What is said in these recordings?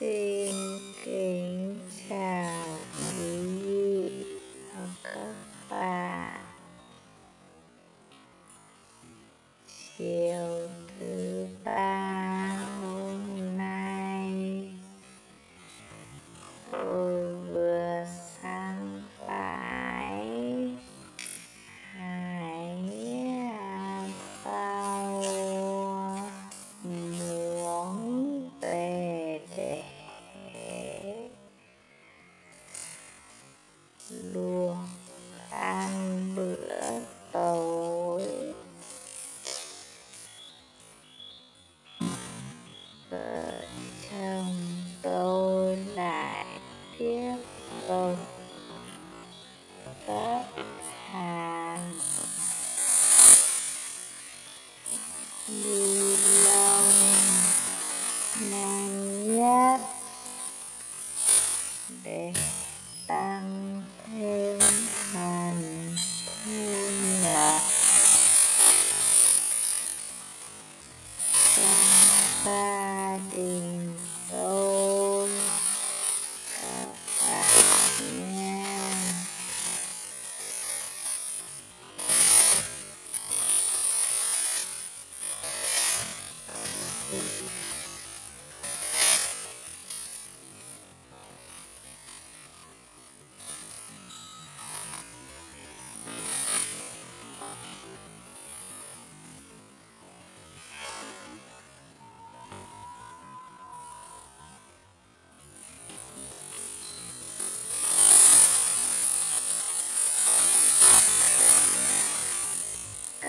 E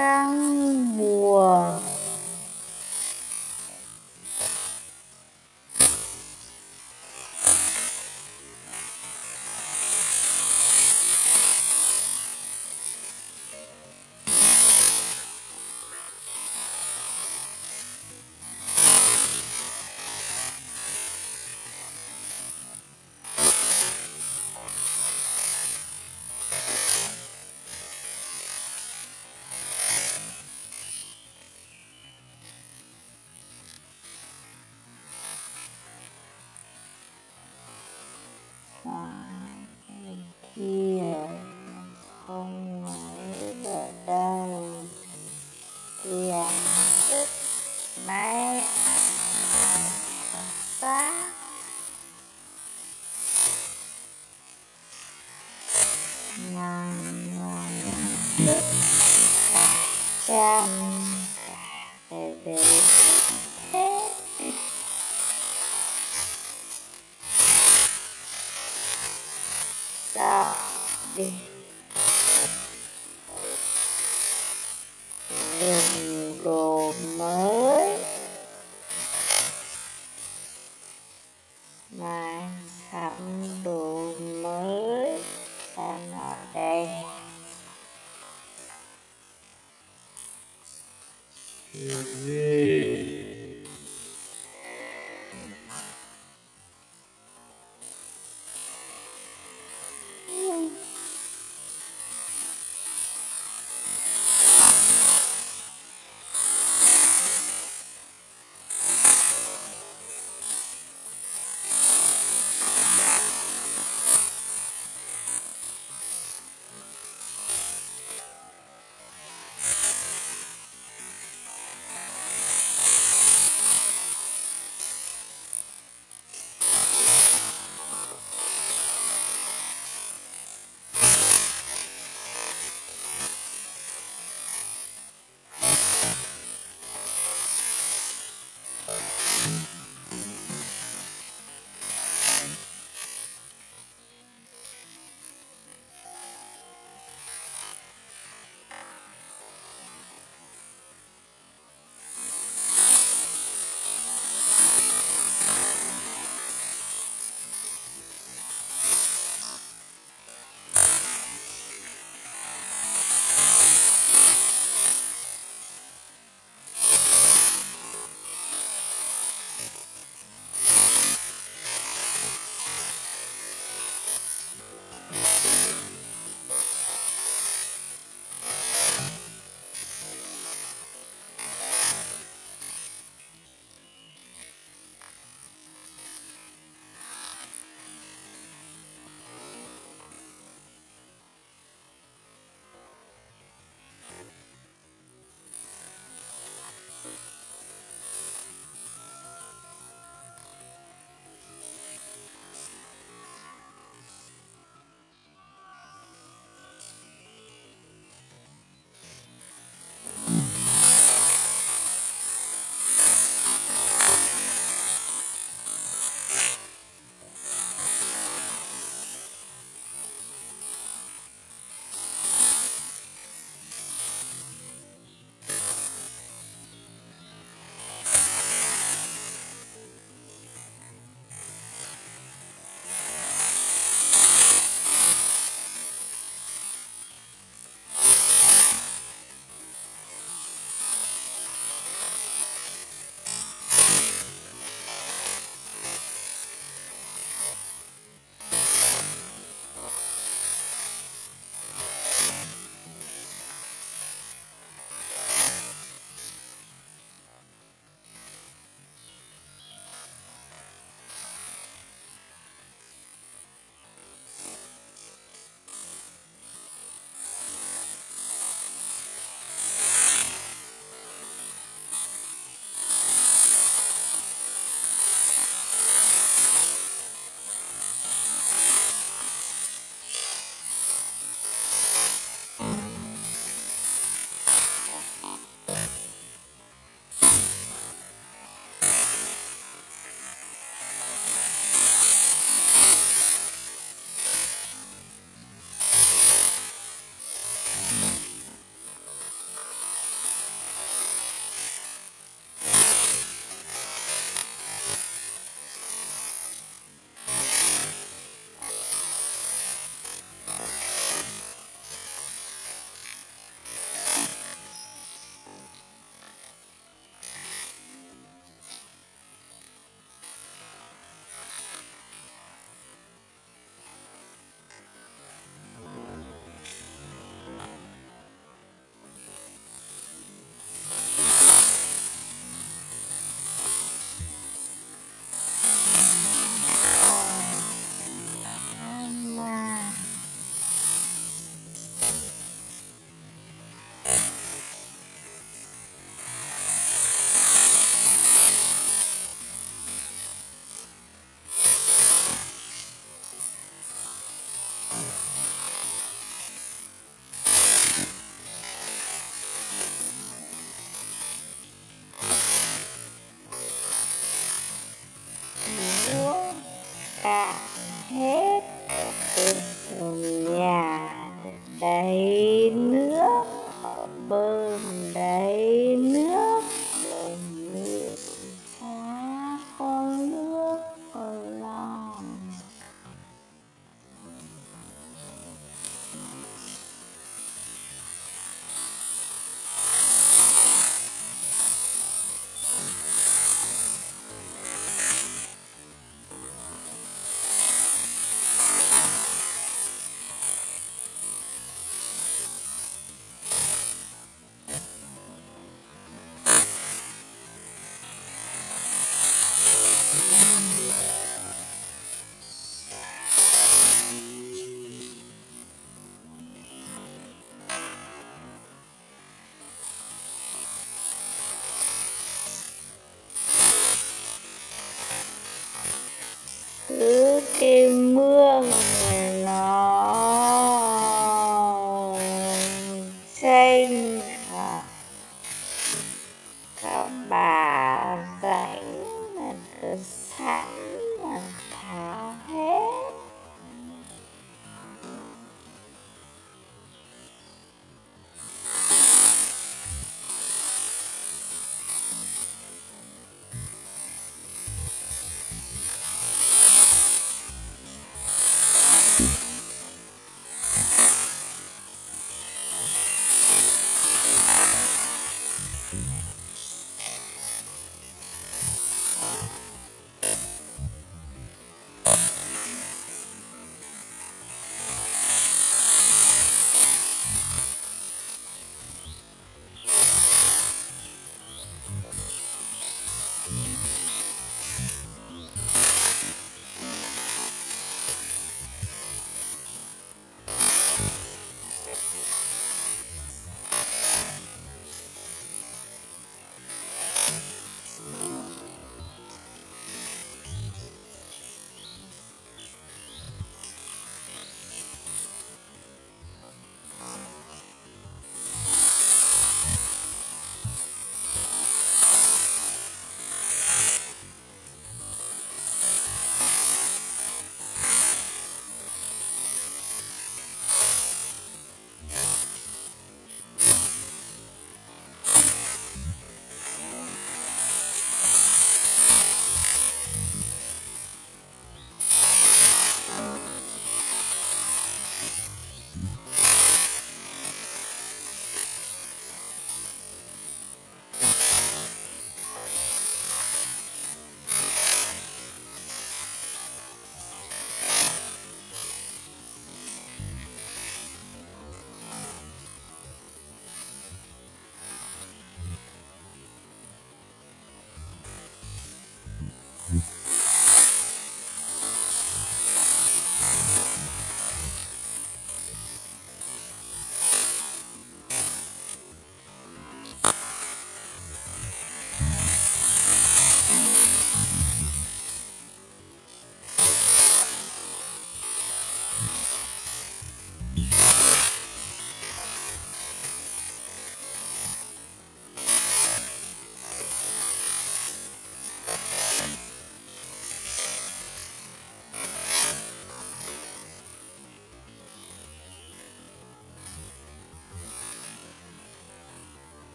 căng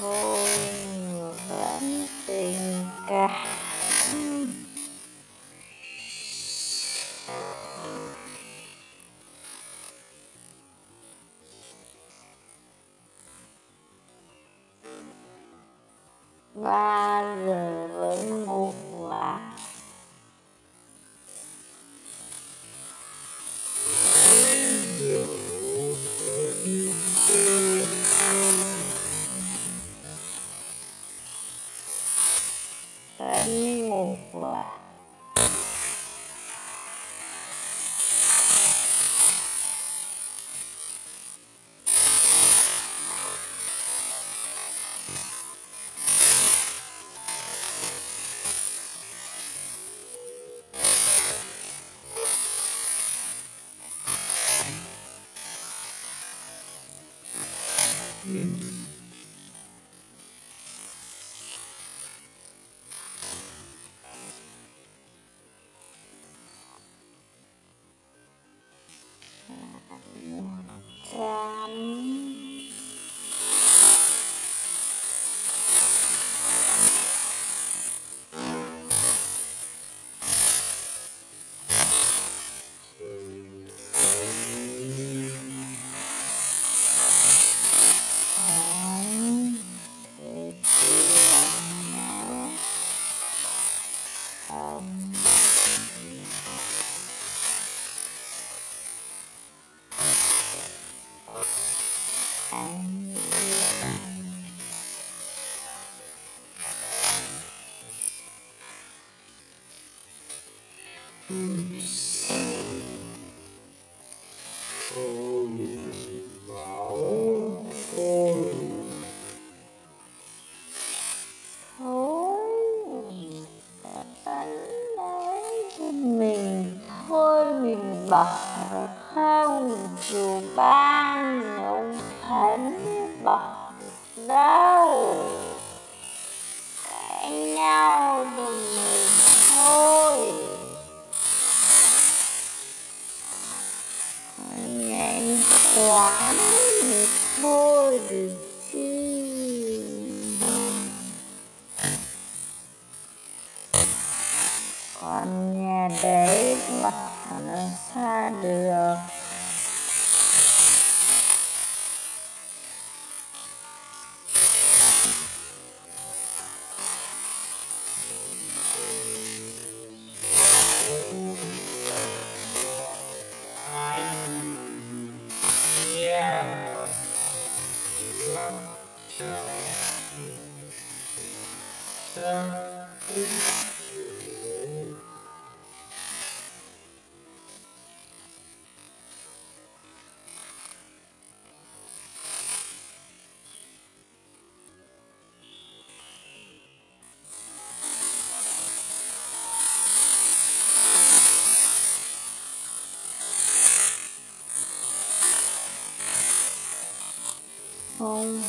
thôi vẫn tình cảm ba mình không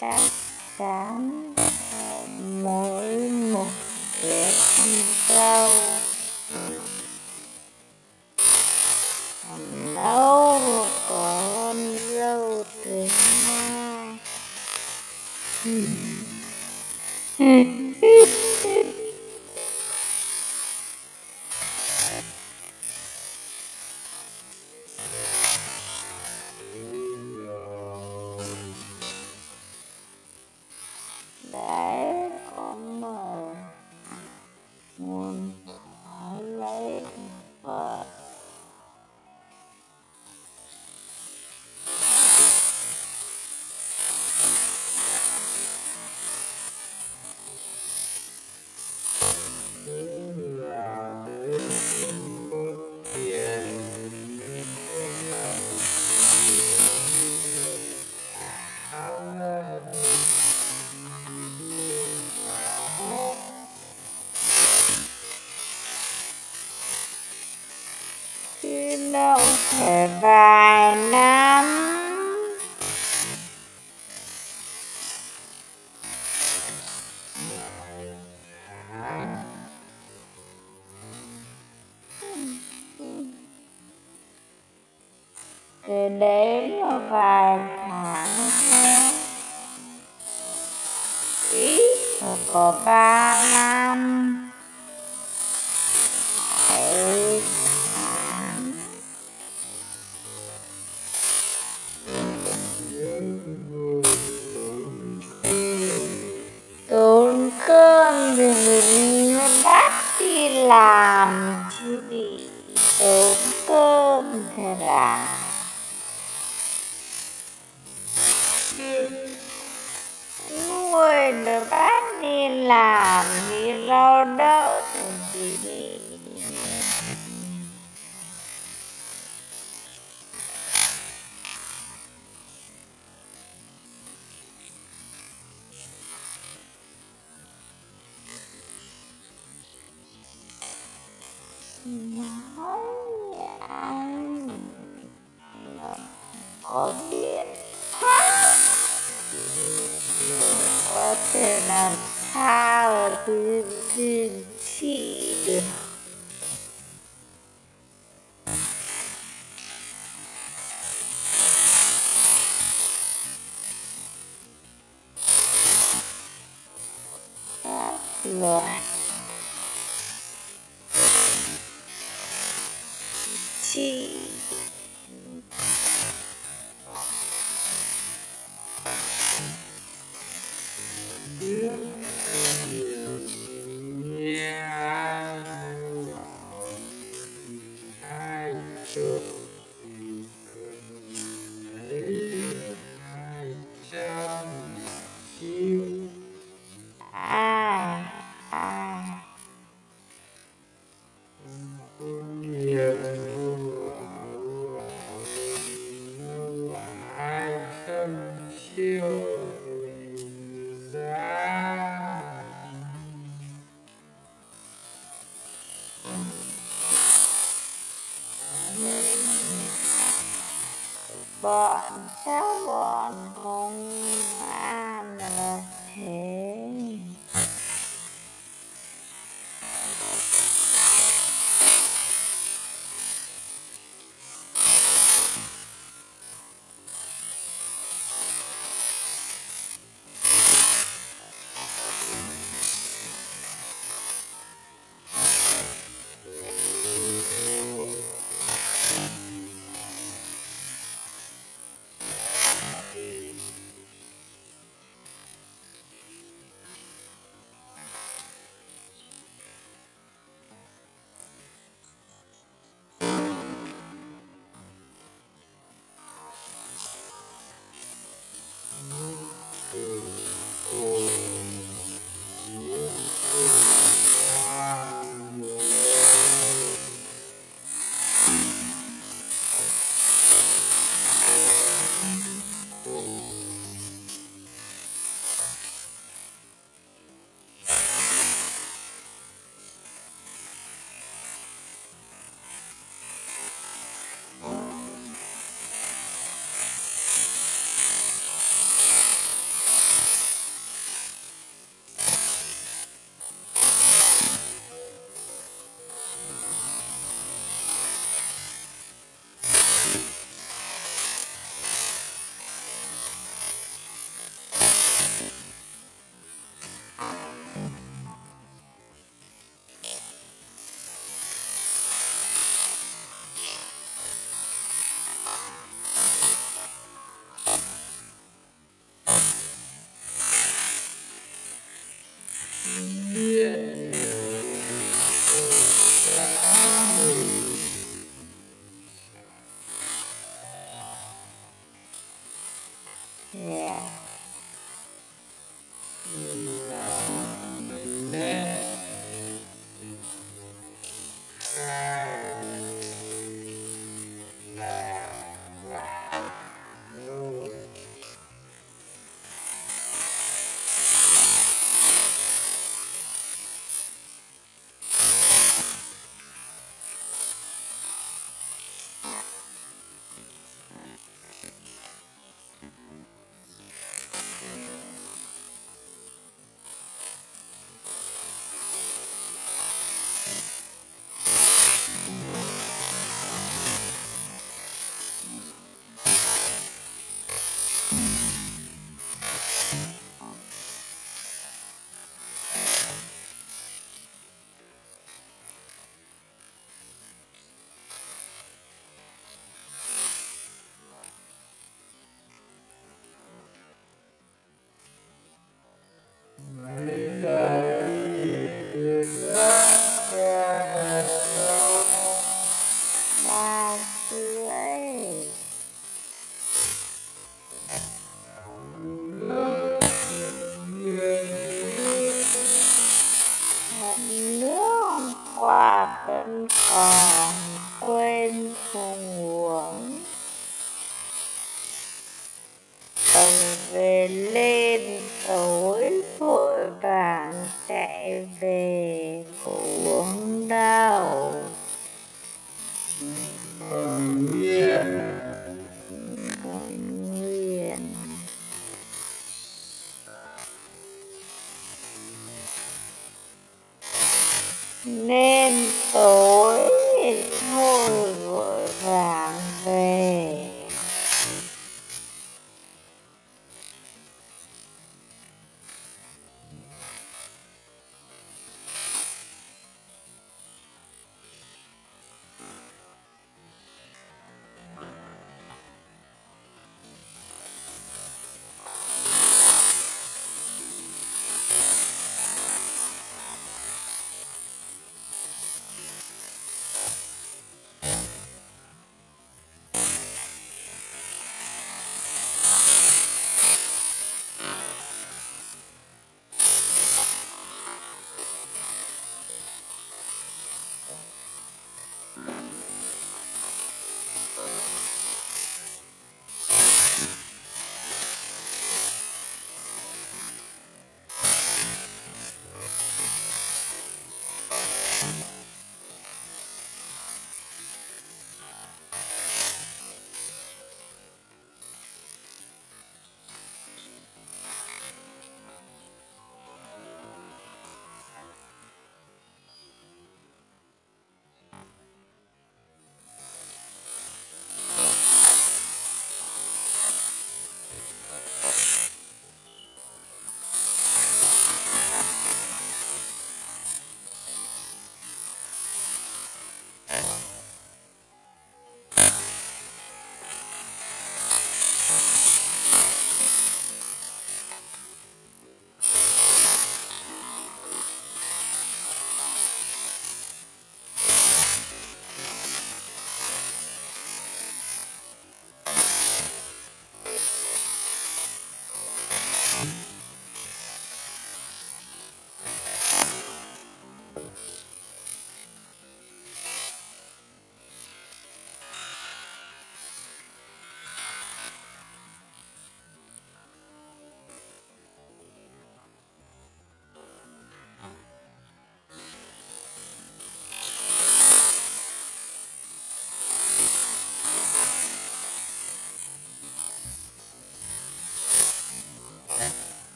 tám tám một. 了。我，你叫我。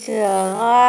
是啊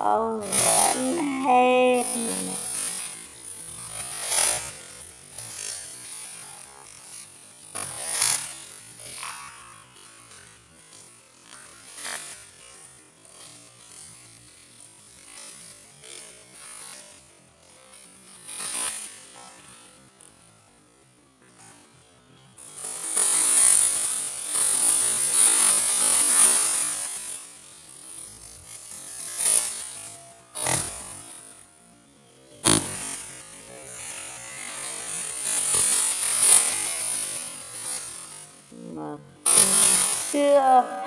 Wow. 对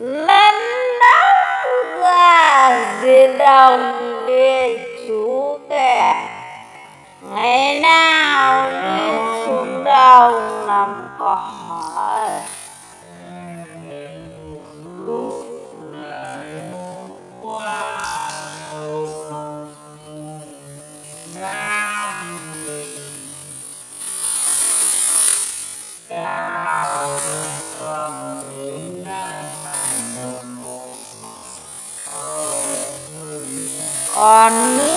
Nên nó là di đồng địa chú kẻ Ngày nào đi xuống đồng nằm con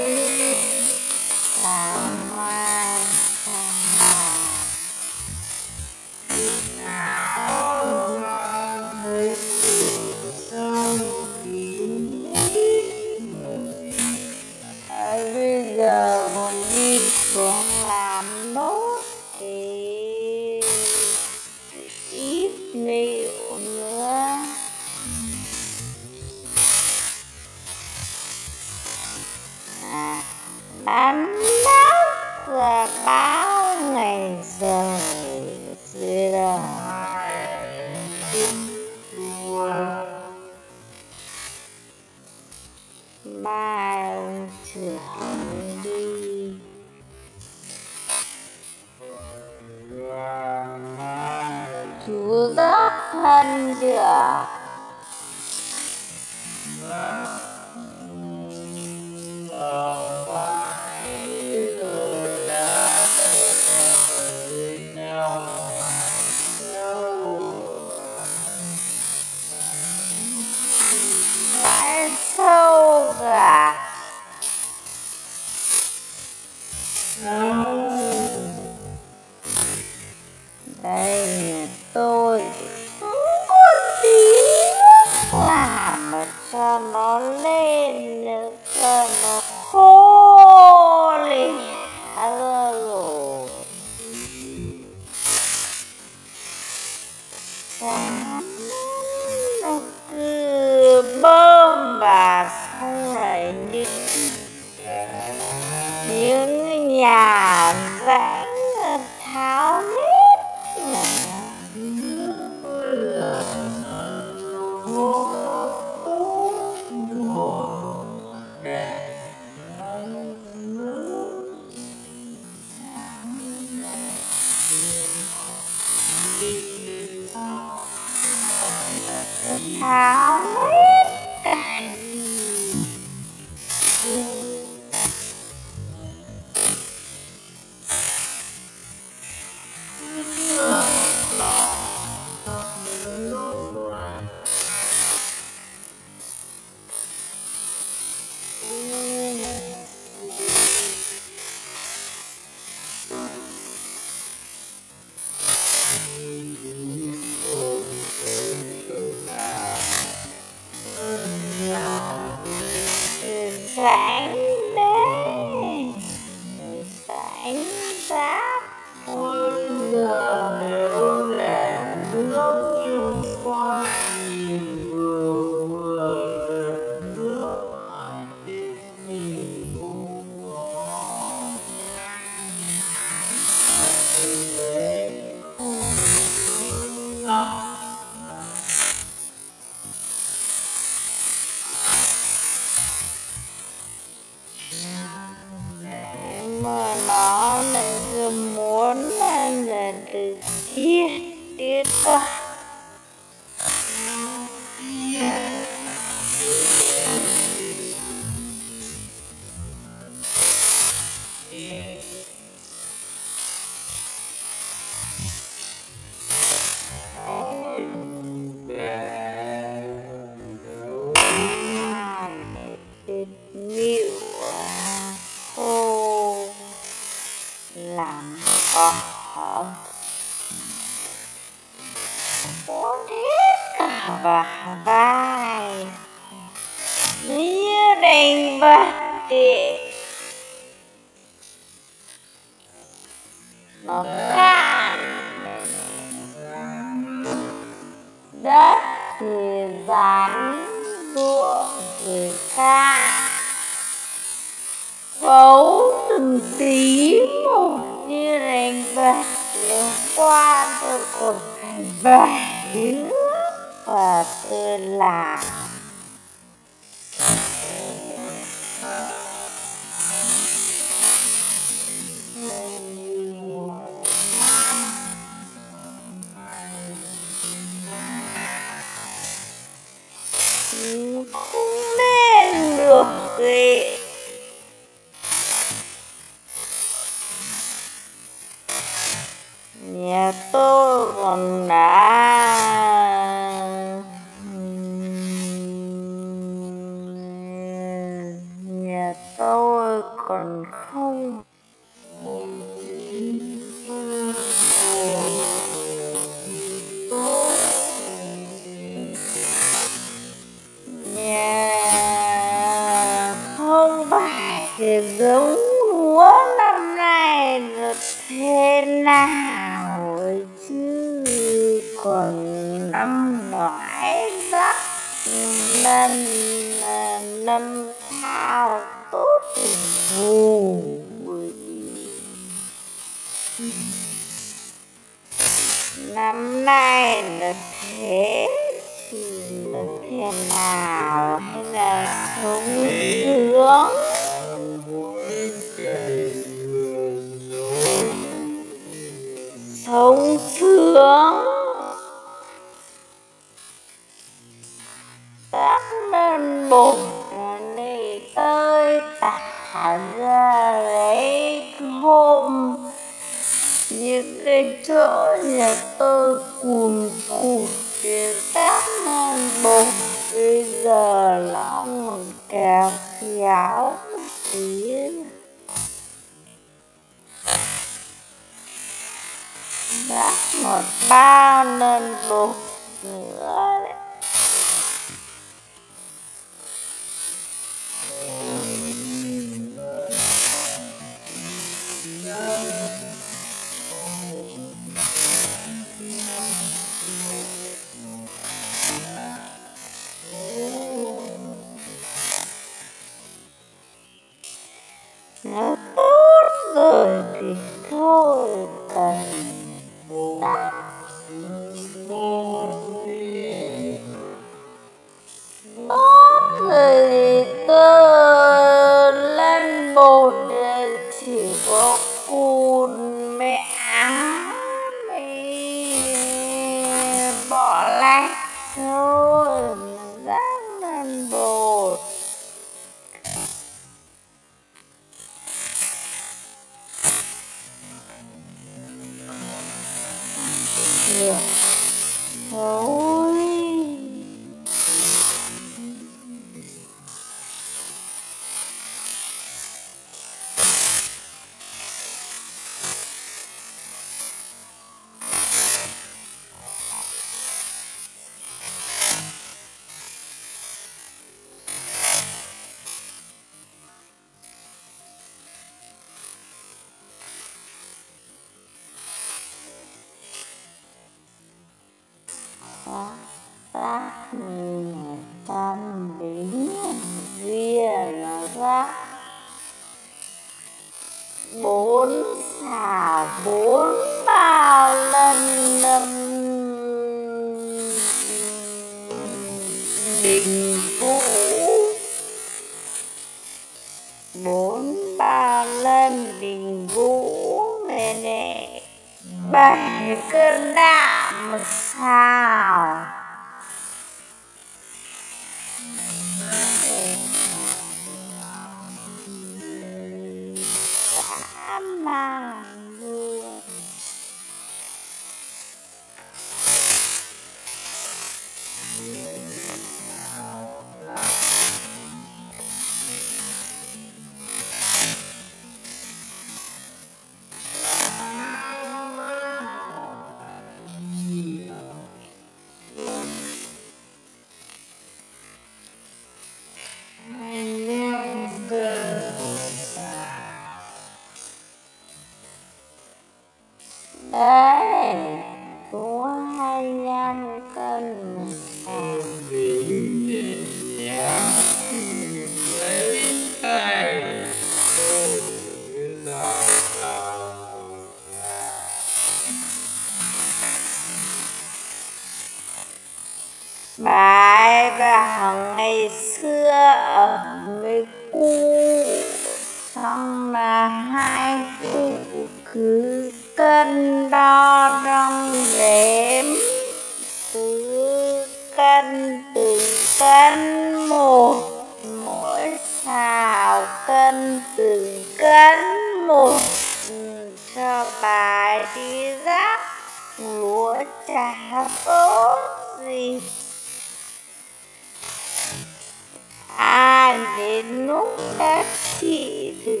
ai đến lúc các chị thì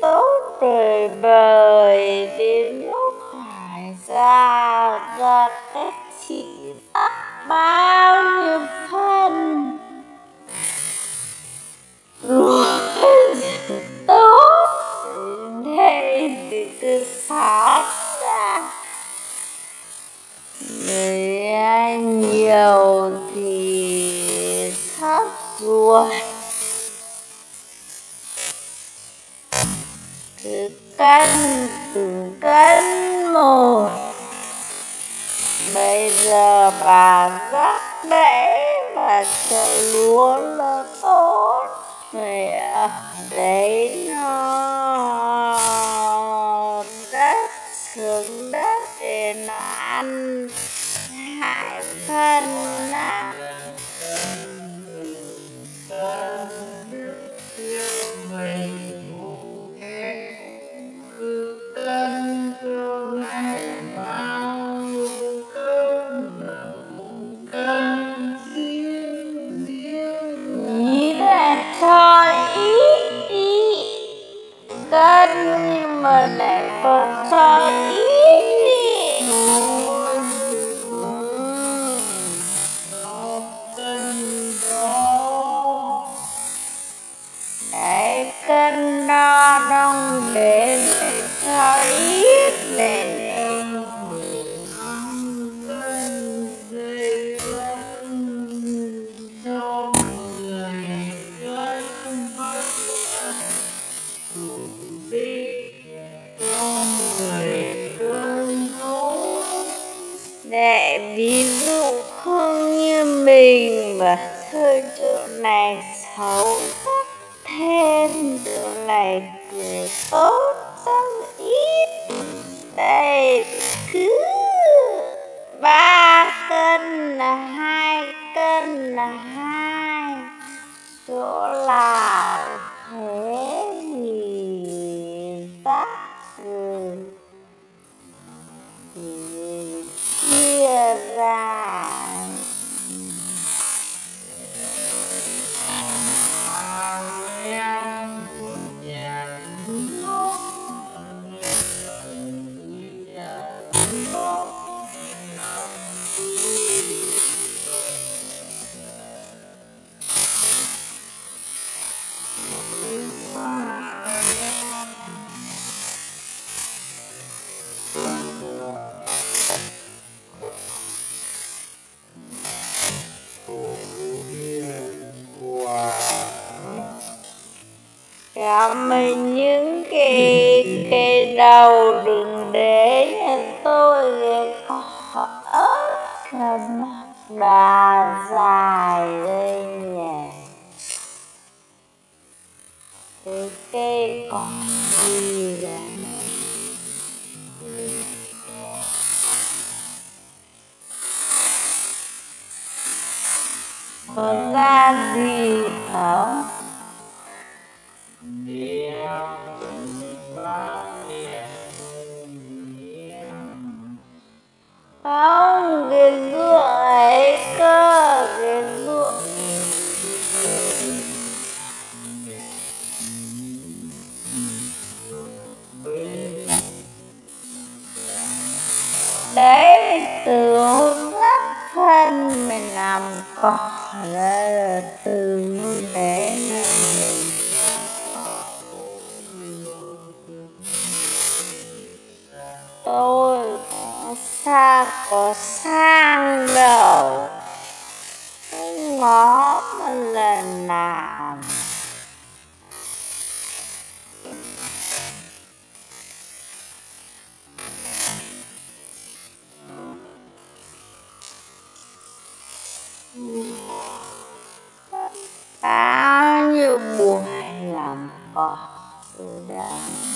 tốt đời bời đến lúc phải ra ra các chị bao nhiêu phân luôn tốt đây thì cứ phát ra. Người nhiều thì thấp ruột. Cứ cân từng cân một bây giờ bà rất đẽ và cho lúa là tốt. Mẹ à, đấy nó. Đất xuống đất để nó ăn. Hại phân á Thank you. Cho ít đi Cân nhưng mà lại còn cho ít đi Cái cân đo đong để để ví dụ không như mình mà thôi chỗ này xấu thêm chỗ này cười tốt không ít đây cứ ba cân là hai cân là hai, chỗ là thế thì rất ừ. thì chia ra cho mình những cái cái đầu đừng để cho tôi ớt cầm đà dài đây nhỉ cái cây còn gì đây có ra gì không không cái ruộng ấy cơ cái ruộng đấy, từ hôm rất thân mình làm cỏ ra từ từ đấy xa có sang đâu ngó một lần nào. Bao nhiêu buổi làm bỏ từ đây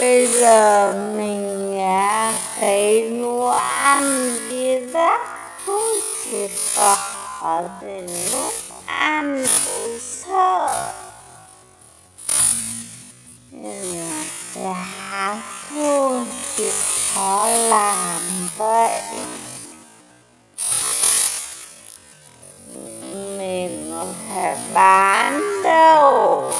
bây giờ mình đã thấy nấu ăn đi bác không chỉ có về nấu ăn cũng sợ. Là không chỉ khó làm vậy. Mình có thể bán đâu.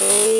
Cái um,